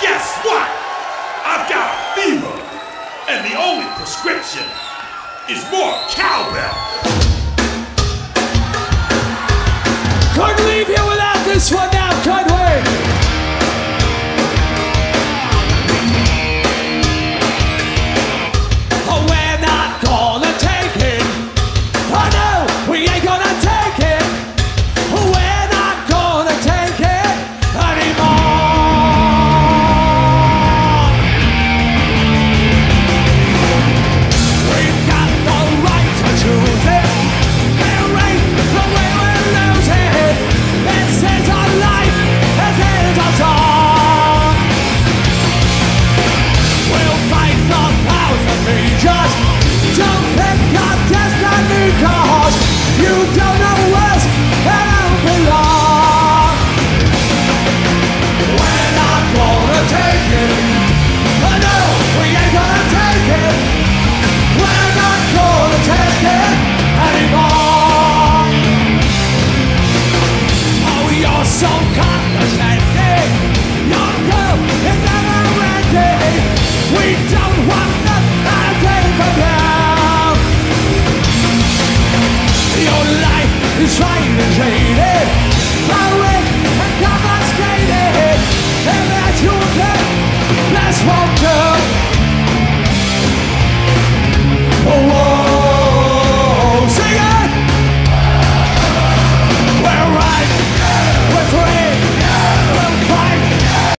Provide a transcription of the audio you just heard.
guess what? I've got a fever, and the only prescription is more cowbell. trying to hate it. I wake and.